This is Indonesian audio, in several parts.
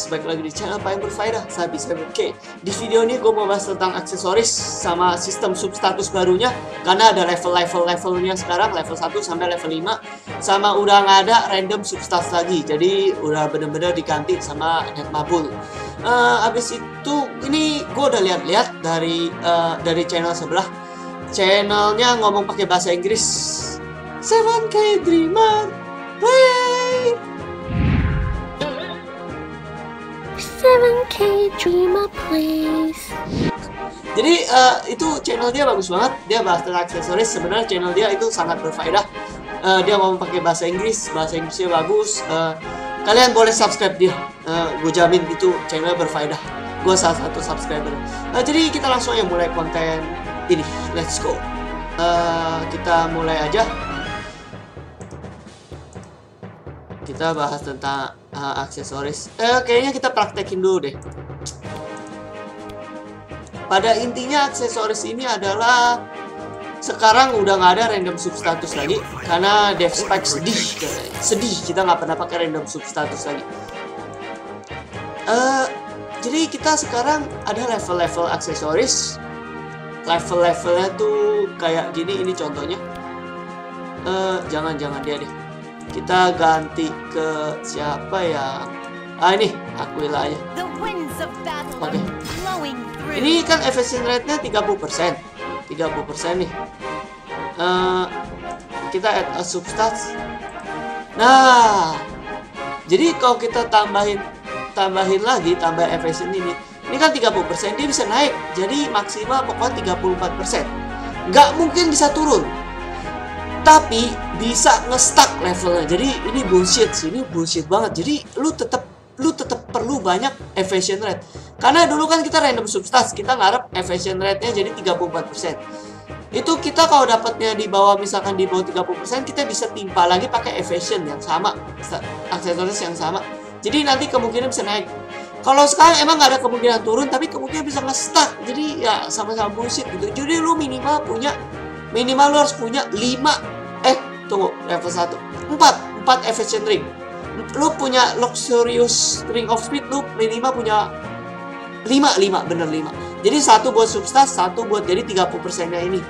guys, balik lagi di channel paling berfaedah, Sabi 7K Di video ini gue mau bahas tentang aksesoris sama sistem substatus barunya. Karena ada level-level-levelnya sekarang, level 1 sampai level 5 Sama udah nggak ada random substatus lagi, jadi udah bener-bener diganti sama Netmabul uh, Abis itu, ini gue udah lihat-lihat dari uh, dari channel sebelah. Channelnya ngomong pakai bahasa Inggris. 7K Dreamer 7K Dreamer please. Jadi uh, itu channel dia bagus banget. Dia bahas tentang aksesoris. Sebenarnya channel dia itu sangat berfaedah. Uh, dia mau pakai bahasa Inggris, bahasa Inggrisnya bagus. Uh, kalian boleh subscribe dia. Uh, gue jamin itu channel berfaedah. Gue salah satu subscriber. Uh, jadi kita langsung aja mulai konten ini. Let's go. Uh, kita mulai aja. Kita bahas tentang uh, aksesoris. Eh, kayaknya kita praktekin dulu deh. Pada intinya aksesoris ini adalah sekarang udah nggak ada random substatus lagi karena dev spike sedih sedih. Kita nggak pernah pakai random substatus lagi. Uh, jadi kita sekarang ada level-level aksesoris. Level-levelnya tuh kayak gini ini contohnya. Uh, jangan jangan dia deh kita ganti ke siapa ya? Ah ini Aquila aja. Oke. okay. ini kan efficient rate-nya 30% 30% nih. Uh, kita add a substance. Nah jadi kalau kita tambahin tambahin lagi tambah efficient ini ini kan 30% dia bisa naik. Jadi maksimal pokoknya 34% nggak mungkin bisa turun tapi bisa ngestak levelnya. Jadi ini bullshit sih ini bullshit banget. Jadi lu tetap lu tetap perlu banyak efficient rate. Karena dulu kan kita random substance kita ngarep efficient rate-nya jadi 34% itu kita kalau dapatnya di bawah misalkan di bawah 30% kita bisa timpa lagi pakai efficient yang sama aksesoris yang sama. Jadi nanti kemungkinan bisa naik. Kalau sekarang emang nggak ada kemungkinan turun tapi kemungkinan bisa nge-stuck. Jadi ya sama-sama bullshit gitu. Jadi lu minimal punya minimal lu harus punya 5 eh tunggu level 1 4 4 efficient ring. Lu punya luxurious ring of speed lu minimal punya 5 5 bener 5 jadi satu buat substance satu buat jadi 30% nya ini.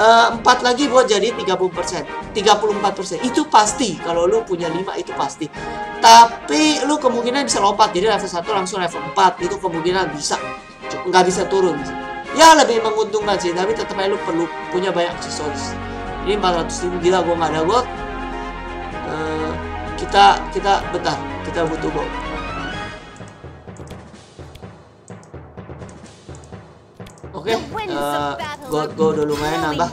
Uh, 4 lagi buat jadi 30% 34% itu pasti kalau lu punya 5 itu pasti. Tapi lu kemungkinan bisa lompat jadi level 1 langsung level 4 itu kemungkinan bisa. Nggak bisa turun ya lebih menguntungkan sih tapi tetap aja lu perlu punya banyak aksesoris ini 400 ribu gila gua nggak ada gua uh, kita kita bentar kita butuh gua Oke, okay, uh, gua, gua udah lumayan nambah.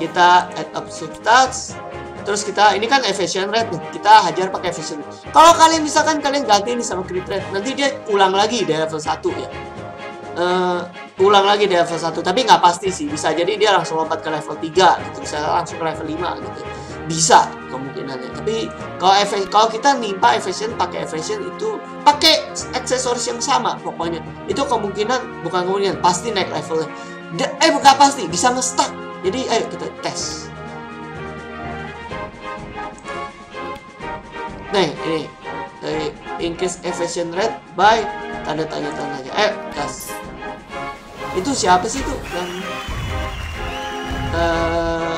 Kita add up substats. Terus kita ini kan efficient rate nih. Kita hajar pakai efficient. Kalau kalian misalkan kalian ganti ini sama crit rate, nanti dia ulang lagi di level 1 ya. Uh, ulang lagi di level 1 tapi nggak pasti sih. Bisa jadi dia langsung lompat ke level 3 gitu. Bisa langsung ke level 5 gitu. Bisa kemungkinannya. Tapi kalau kalau kita nimpa efisien pakai efisien itu pakai aksesoris yang sama pokoknya. Itu kemungkinan bukan kemungkinan pasti naik levelnya. Eh bukan pasti bisa ngestak jadi ayo kita tes. Nah, ini. Dari increase efficient rate by tanda tanya tanya ayo gas itu siapa sih yang uh,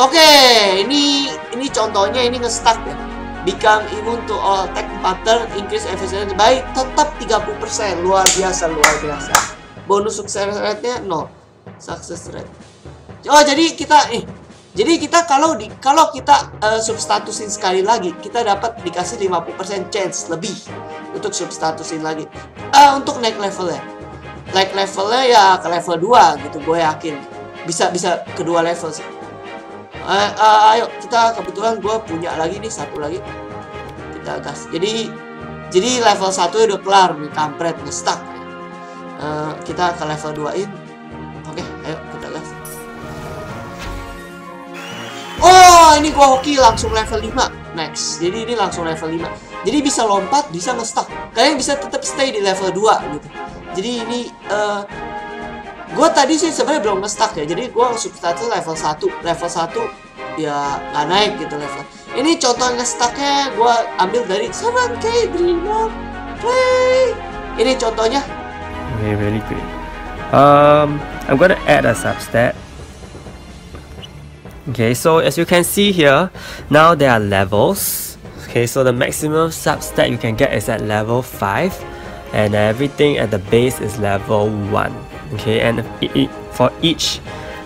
oke okay, ini ini contohnya ini ngestak ya. Become immune to all attack pattern increase efficiency by tetap 30% luar biasa luar biasa. Bonus success rate-nya 0 success rate. Oh jadi kita nih jadi kita kalau di kalau kita uh, substatusin sekali lagi kita dapat dikasih 50% chance lebih untuk substatusin lagi. Uh, untuk naik levelnya like levelnya ya ke level 2 gitu gue yakin. Bisa bisa kedua level sih. Uh, ayo kita kebetulan gue punya lagi nih satu lagi. Kita gas. Jadi jadi level 1 udah kelar nih kampret nih stuck. Uh, kita ke level 2 in. Oke okay, ayo kita gas. Oh ini gue hoki langsung level 5 next. Jadi ini langsung level 5 jadi bisa lompat bisa ngestak kalian bisa tetap stay di level 2 gitu jadi ini uh, gue tadi sih sebenarnya belum ngestak ya jadi gue substatus level 1 level 1 ya nggak naik gitu level ini contoh ngestaknya gue ambil dari 7K Dreamer Play. Ini contohnya. Okay, really great. Um, I'm gonna add a substat. Okay, so as you can see here, now there are levels. Okay, so the maximum substat you can get is at level 5 and everything at the base is level 1. Okay, and for each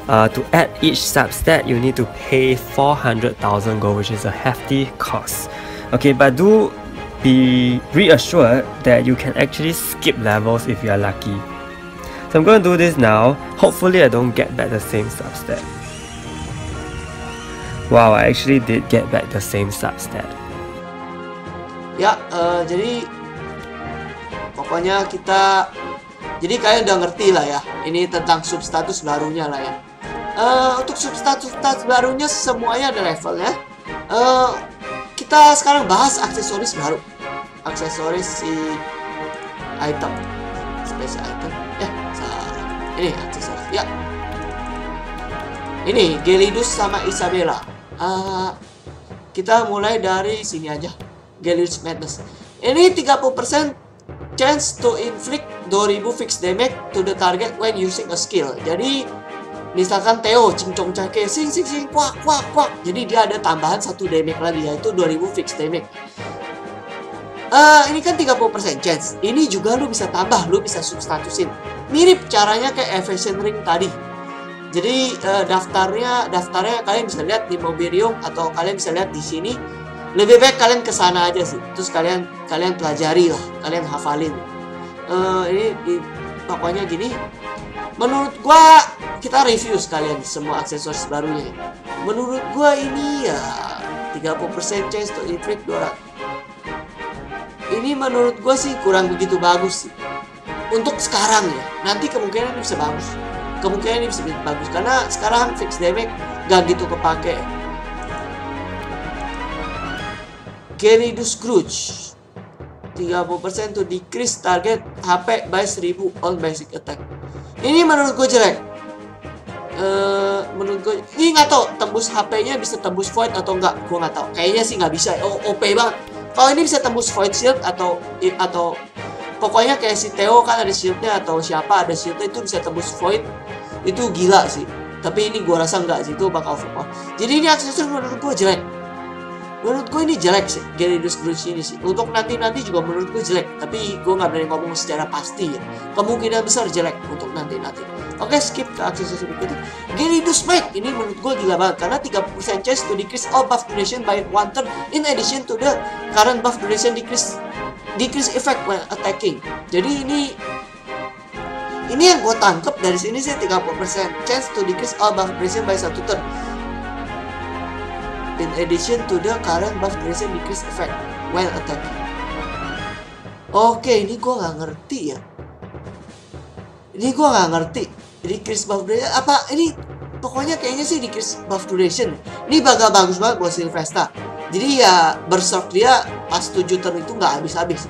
uh, to add each substat you need to pay 400,000 gold which is a hefty cost. Okay, but do be reassured that you can actually skip levels if you are lucky. So I'm going to do this now. Hopefully I don't get back the same substat. Wow, I actually did get back the same substat. Ya, uh, jadi pokoknya kita jadi kalian udah ngerti lah ya. Ini tentang substatus barunya lah ya. Uh, untuk substatus barunya semuanya ada levelnya. Uh, kita sekarang bahas aksesoris baru. Aksesoris si item. Special item. Ya salah. Ini aksesoris. Ya. Ini Gelidus sama Isabella. Uh, kita mulai dari sini aja. Gelidus Madness. Ini 30% chance to inflict 2000 fixed damage to the target when using a skill jadi misalkan Theo cincong cake sing sing sing kuak kuak kuak jadi dia ada tambahan satu damage lagi yaitu 2000 fixed damage uh, ini kan 30% chance. Ini juga lu bisa tambah, lu bisa substatusin. Mirip caranya kayak Evasion Ring tadi. Jadi uh, daftarnya daftarnya kalian bisa lihat di Mobirium atau kalian bisa lihat di sini. Lebih baik kalian ke sana aja sih. Terus kalian kalian pelajari lah, kalian hafalin. Uh, ini di, pokoknya gini. Menurut gua kita review sekalian semua aksesoris barunya. Menurut gua ini ya 30% chance to inflict 200 ini menurut gue sih kurang begitu bagus sih untuk sekarang ya nanti kemungkinan bisa bagus kemungkinan ini bisa bagus karena sekarang fix damage gak gitu kepake Gelidus Scrooge. 30% to decrease target HP by 1000 on basic attack. Ini menurut gue jelek. Uh, menurut gue ini nggak tau tembus HP-nya bisa tembus void atau enggak gue nggak tau kayaknya sih nggak bisa. Oh, OP banget. Kalau ini bisa tembus void shield atau atau pokoknya kayak si Theo kan ada shieldnya atau siapa ada shieldnya itu bisa tembus void. Itu gila sih. Tapi ini gua rasa enggak sih. Itu bakal overpower jadi ini aksesoris menurut gua jelek menurut gue ini jelek sih Gyarados Bridge ini sih. Untuk nanti-nanti juga menurut gue jelek tapi gue nggak berani ngomong secara pasti ya. Kemungkinan besar jelek untuk nanti-nanti. Oke skip ke aksesoris berikutnya. Gyarados Smite ini menurut gue gila banget karena 30% chance to decrease all buff duration by one turn in addition to the current buff duration decrease decrease effect when attacking. Jadi ini ini yang gue tangkep dari sini sih 30% chance to decrease all buff duration by satu turn in addition to the current buff duration decrease effect while attacking. Oke, ini gue nggak ngerti ya. Ini gue nggak ngerti. Decrease buff duration apa? Ini pokoknya kayaknya sih decrease buff duration. Ini bakal bagus banget buat Sylvester. Jadi ya berserk dia pas 7 turn itu nggak habis-habis.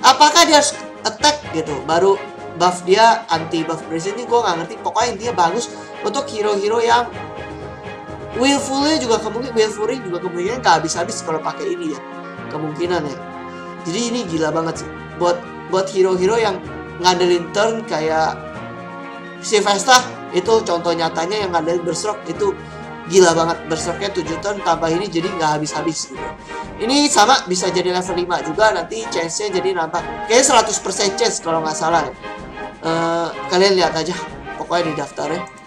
Apakah dia harus attack gitu baru buff dia anti buff duration ini gue nggak ngerti. Pokoknya intinya bagus untuk hero-hero yang willfulnya juga kemungkinan willfully juga kemungkinan gak habis-habis kalau pakai ini ya. Kemungkinan ya. Jadi ini gila banget sih. Buat buat hero-hero yang ngandelin turn kayak si Vesta itu contoh nyatanya yang ngandelin berserk itu gila banget. Berserknya 7 turn tambah ini jadi nggak habis-habis gitu. Ini sama bisa jadi level 5 juga nanti chance-nya jadi nambah. Kayak 100% chance kalau nggak salah ya. Uh, kalian lihat aja pokoknya di daftarnya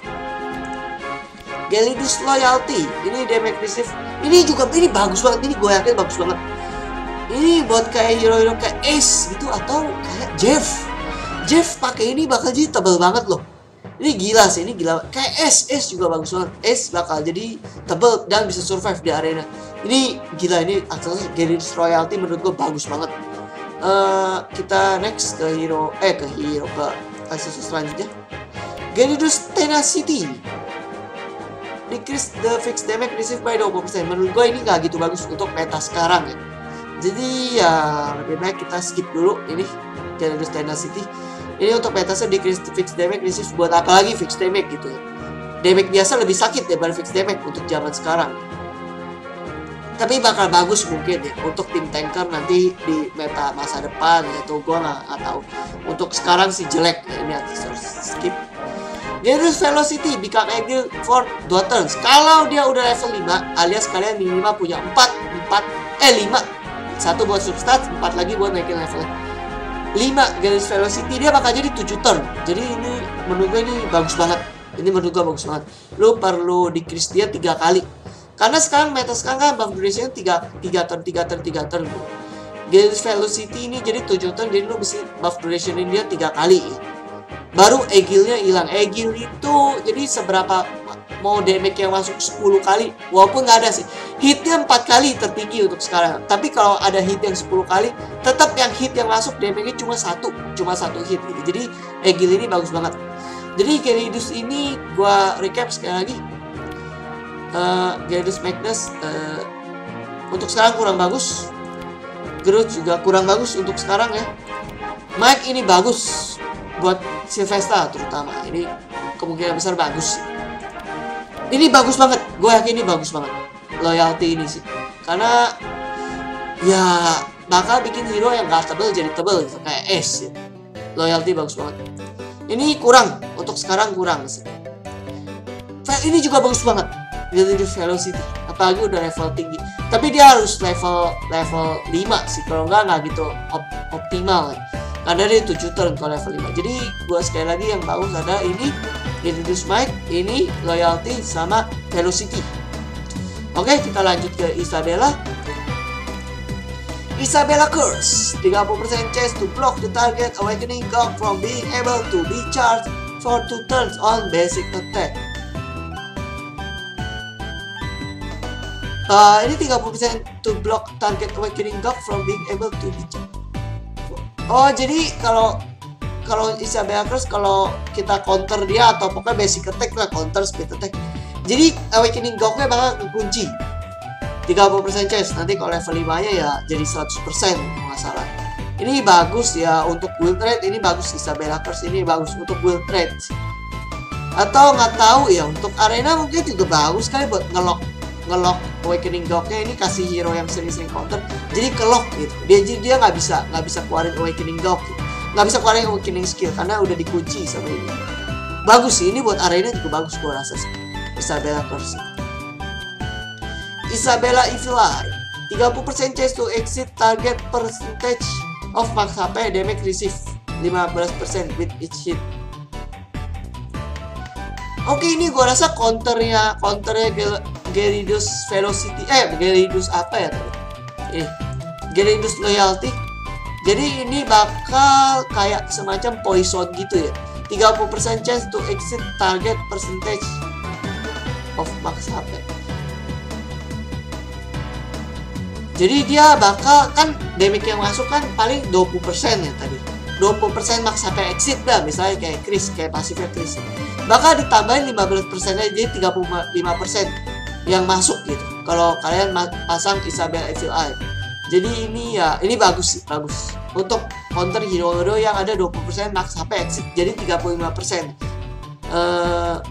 Gelidus Loyalty ini damage receive ini juga ini bagus banget. Ini gue yakin bagus banget. Ini buat kayak hero-hero kayak Ace gitu atau kayak Jeff. Jeff pakai ini bakal jadi tebel banget loh. Ini gila sih ini gila. Kayak Ace Ace juga bagus banget. Ace bakal jadi tebel dan bisa survive di arena. Ini gila ini aksesoris Gelidus Royalty menurut gue bagus banget. Uh, kita next ke hero eh ke hero ke aksesoris selanjutnya. Gelidus Tenacity decrease the fixed damage received by 20%. Menurut gue ini nggak gitu bagus untuk meta sekarang ya. Jadi ya lebih baik kita skip dulu ini Gyarados Tenacity. Ini untuk metasnya decrease the fixed damage received buat apa lagi fixed damage gitu ya. Damage biasa lebih sakit daripada fixed damage untuk zaman sekarang. tapi bakal bagus mungkin ya untuk tim tanker nanti di meta masa depan itu gua nggak tahu untuk sekarang sih jelek ya, ini aksesoris skip Gyarados Velocity become agile for 2 turns kalau dia udah level 5 alias kalian minimal punya 4 4 eh 5 satu buat substat 4 lagi buat naikin levelnya. 5 Gyarados Velocity dia bakal jadi 7 turn. Jadi ini menurut gue ini bagus banget. Ini menurut gue bagus banget. Lu perlu decrease dia tiga kali. Karena sekarang meta sekarang kan buff duration 3 3 turn 3 turn 3 turn. Gyarados Velocity ini jadi 7 turn jadi lu bisa buff duration dia tiga kali baru egilnya hilang. Egil itu jadi seberapa mau damage yang masuk 10 kali walaupun nggak ada sih. Hitnya 4 kali tertinggi untuk sekarang. Tapi kalau ada hit yang 10 kali tetap yang hit yang masuk damage-nya cuma satu. Cuma satu hit gitu. Jadi egil ini bagus banget. Jadi Gyarados ini gua recap sekali lagi. Uh, Gyarados Magnus uh, untuk sekarang kurang bagus. Groot juga kurang bagus untuk sekarang ya. Mike ini bagus buat Sylvester terutama. Ini kemungkinan besar bagus. Ini bagus banget. Gue yakin ini bagus banget. Loyalty ini sih. Karena ya bakal bikin hero yang gak tebel jadi tebel gitu. Kayak S ya. loyalty bagus banget. Ini kurang. Untuk sekarang kurang sih. Ini juga bagus banget. Jadi velocity. Apalagi udah level tinggi. Tapi dia harus level level 5 sih. Kalau enggak nggak gitu op optimal ya karena dia 7 turn kalau level 5 jadi gua sekali lagi yang bagus ada ini Introduce Mic ini Loyalty sama Velocity. Oke kita lanjut ke Isabella. Isabella Curse 30% chance to block the target awakening god from being able to be charged for 2 turns on basic attack. Uh, ini 30% to block target awakening god from being able to be charged Oh jadi kalau kalau Isabella Curse kalau kita counter dia atau pokoknya basic attack lah counter speed attack. Jadi awakening goknya bakal kunci 30% chance nanti kalau level 5 nya ya jadi 100% kalau nggak salah. Ini bagus ya untuk build rate ini bagus Isabella Curse ini bagus untuk build rate. Atau nggak tahu ya untuk arena mungkin juga bagus kali buat ngelock awakening dognya ini kasih hero yang sering-sering counter jadi kelok gitu. Dia jadi dia nggak bisa nggak bisa keluarin awakening dog gitu. nggak bisa keluarin awakening skill karena udah dikunci sama ini. Bagus sih ini buat arena juga bagus gua rasa sih. Isabella Curse Isabella Eye 30% chance to exit target percentage of max HP damage receive 15% with each hit. Oke ini gua rasa counternya counternya Gyarados Velocity eh Gyarados apa ya? Tadi ini Gyarados Loyalty. Jadi ini bakal kayak semacam poison gitu ya. 30% chance to exit target percentage of max HP jadi dia bakal kan damage yang masuk kan paling 20% ya tadi. 20% max HP exit dah misalnya kayak Chris kayak pasifnya Chris. Bakal ditambahin 15% aja jadi 35% yang masuk gitu. Kalau kalian pasang Isabel Evil Eye jadi ini ya ini bagus sih bagus. Untuk counter hero-hero yang ada 20% max HP exit jadi 35% uh,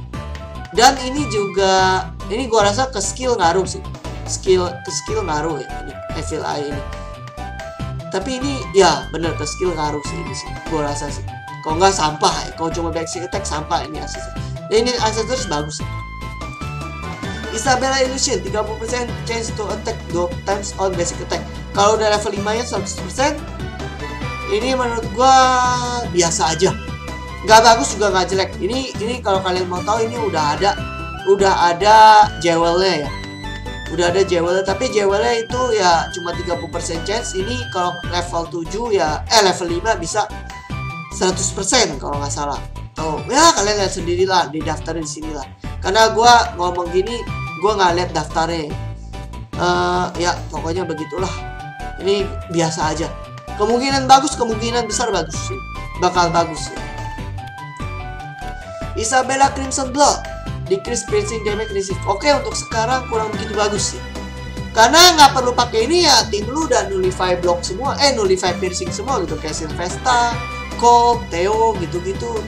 dan ini juga ini gua rasa ke skill ngaruh sih. Skill ke skill ngaruh ya ini Evil Eye ini. Tapi ini ya bener ke skill ngaruh sih ini sih gua rasa sih. Kalau nggak sampah ya kalau cuma basic attack sampah ini ya, ini aksesoris bagus Isabella Illusion 30% chance to attack 2 times on basic attack kalau udah level 5 nya 100% ini menurut gua biasa aja. Nggak bagus juga nggak jelek. Ini ini kalau kalian mau tahu ini udah ada udah ada jewelnya ya. Udah ada jewelnya tapi jewelnya itu ya cuma 30% chance ini kalau level 7 ya eh level 5 bisa 100% kalau nggak salah. Tuh, ya kalian lihat sendiri lah di daftar di sini lah. Karena gue ngomong gini, gue nggak lihat daftarnya. Uh, ya pokoknya begitulah. Ini biasa aja. Kemungkinan bagus, kemungkinan besar bagus sih. Bakal bagus sih. Isabella Crimson Blood decrease piercing damage receive. Oke untuk sekarang kurang begitu bagus sih. Karena nggak perlu pakai ini ya tim lu udah nullify block semua, eh nullify piercing semua gitu kayak Sylvester, Colt, Theo gitu-gitu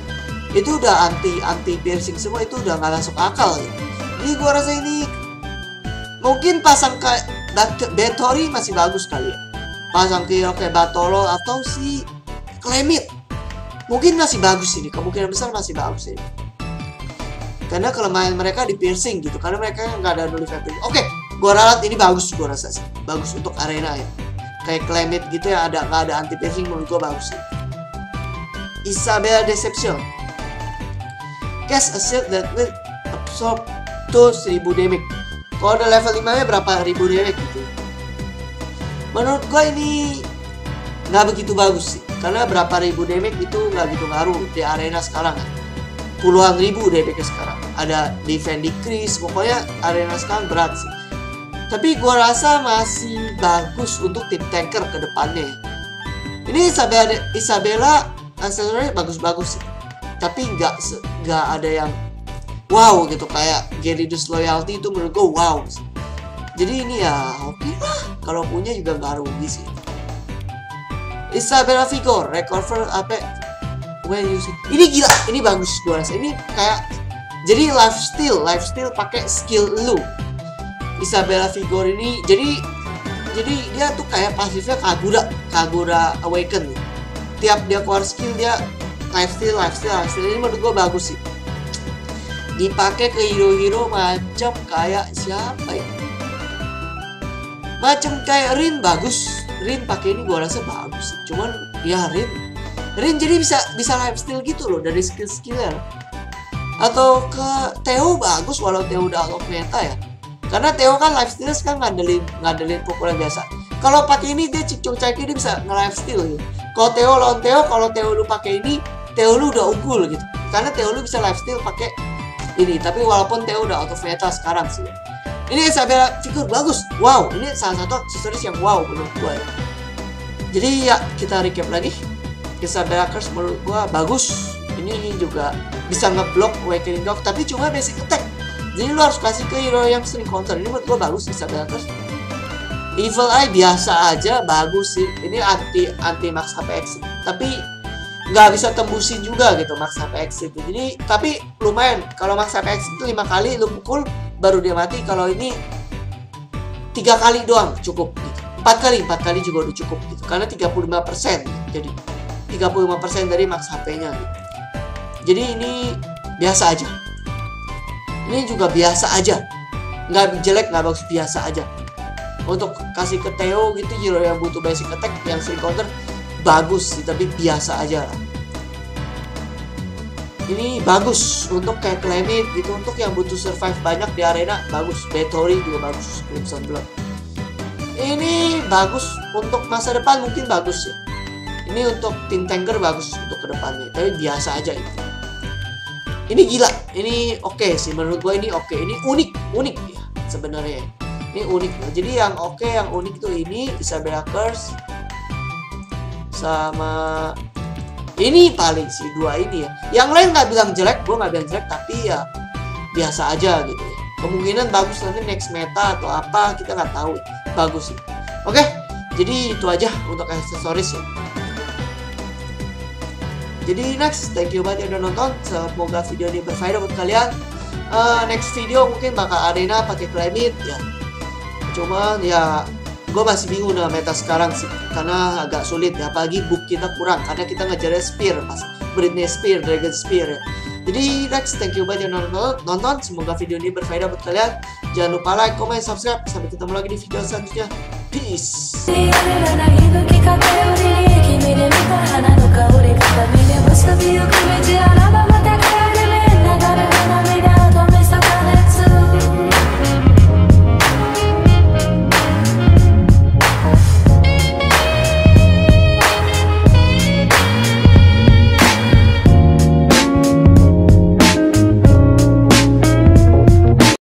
itu udah anti anti piercing semua itu udah nggak masuk akal ya. Jadi gua rasa ini mungkin pasang kayak Bat- Betori masih bagus kali ya. Pasang ke kayak Batolo atau si Klemit mungkin masih bagus ini kemungkinan besar masih bagus ini. Karena kelemahan mereka di piercing gitu karena mereka nggak ada nullify piercing oke gua ralat ini bagus gua rasa sih. Bagus untuk arena ya. Kayak Climate gitu ya ada nggak ada anti piercing menurut gua bagus sih. Isabella Deception. Cast a shield that will absorb to 1000 damage kalau udah level 5 nya berapa ribu damage gitu menurut gua ini nggak begitu bagus sih. Karena berapa ribu damage itu nggak gitu ngaruh di arena sekarang. Puluhan ribu damage sekarang. Ada defend decrease pokoknya arena sekarang berat sih. Tapi gua rasa masih bagus untuk tim tanker ke depannya. Ini Isabella Isabella aksesorisnya bagus-bagus sih. Tapi nggak nggak ada yang wow gitu. Kayak Gyarados loyalty itu menurut gue wow jadi ini ya oke lah. Kalau punya juga nggak rugi sih. Isabella Vigor recover apa? When using ini gila ini bagus gue rasa. Ini kayak jadi lifestyle lifestyle pakai skill lu. Isabella Vigor ini jadi jadi dia tuh kayak pasifnya Kagura Kagura Awaken. Tiap dia keluar skill dia lifestyle lifestyle lifestyle. Ini menurut gue bagus sih dipakai ke hero-hero macam kayak siapa ya? Macam kayak Rin bagus. Rin pakai ini gua rasa bagus. Cuman ya Rin. Rin jadi bisa bisa lifestyle gitu loh dari skill skillnya atau ke Theo bagus walau Theo udah out meta ya. Karena Theo kan lifestyle sekarang ngandelin ngandelin pukulan biasa. Kalau pakai ini dia cicung caki dia bisa nge-lifestyle gitu. Kalau Theo lawan Theo kalau Theo lu pakai ini Theo lu udah unggul gitu. Karena Theo lu bisa lifestyle pakai ini. Tapi walaupun Theo udah out of sekarang sih. Ini Isabella figur bagus. Wow ini salah satu aksesoris yang wow menurut gue ya. jadi ya kita recap lagi. Isabella Curse menurut gue bagus. Ini juga bisa ngeblok Awakening Dog tapi cuma basic attack. Jadi lu harus kasih ke hero yang sering counter. Ini menurut gue bagus Isabella Curse. Evil Eye biasa aja bagus sih. Ini anti anti max HP tapi nggak bisa tembusin juga gitu max HP exit jadi tapi lumayan. Kalau HP exit itu lima kali lu pukul baru dia mati. Kalau ini tiga kali doang cukup gitu. empat kali empat kali juga udah cukup gitu. Karena 35% jadi 35% dari max HP-nya gitu. jadi ini biasa aja. Ini juga biasa aja. Nggak jelek nggak bagus biasa aja. Untuk kasih ke Theo gitu hero yang butuh basic attack yang sering counter bagus sih tapi biasa aja. Lah ini bagus untuk kayak Climate gitu untuk yang butuh survive banyak di arena bagus. Batory juga bagus Crimson Blood. Ini bagus untuk masa depan mungkin bagus ya. Ini untuk tim tanker bagus untuk ke depannya tapi biasa aja itu ini gila ini oke sih menurut gue ini oke. Ini unik unik ya sebenarnya. Ini unik. Jadi yang oke yang unik tuh ini Isabella Curse sama ini paling sih dua ini ya. Yang lain nggak bilang jelek gue nggak bilang jelek tapi ya biasa aja gitu ya. Kemungkinan bagus nanti next meta atau apa kita nggak tahu. Bagus sih. Oke jadi itu aja untuk aksesoris ya. Jadi next thank you banget yang udah nonton. Semoga video ini berfaedah buat kalian. Eh, next video mungkin bakal arena pakai climate ya. Cuman ya gue masih bingung dengan meta sekarang sih karena agak sulit ya. Apalagi book kita kurang karena kita ngejar spear pas Britney Spear, Dragon Spear ya. Jadi next thank you banget yang nonton, nonton. Semoga video ini berfaedah buat kalian. Jangan lupa like, comment, subscribe. Sampai ketemu lagi di video selanjutnya. Peace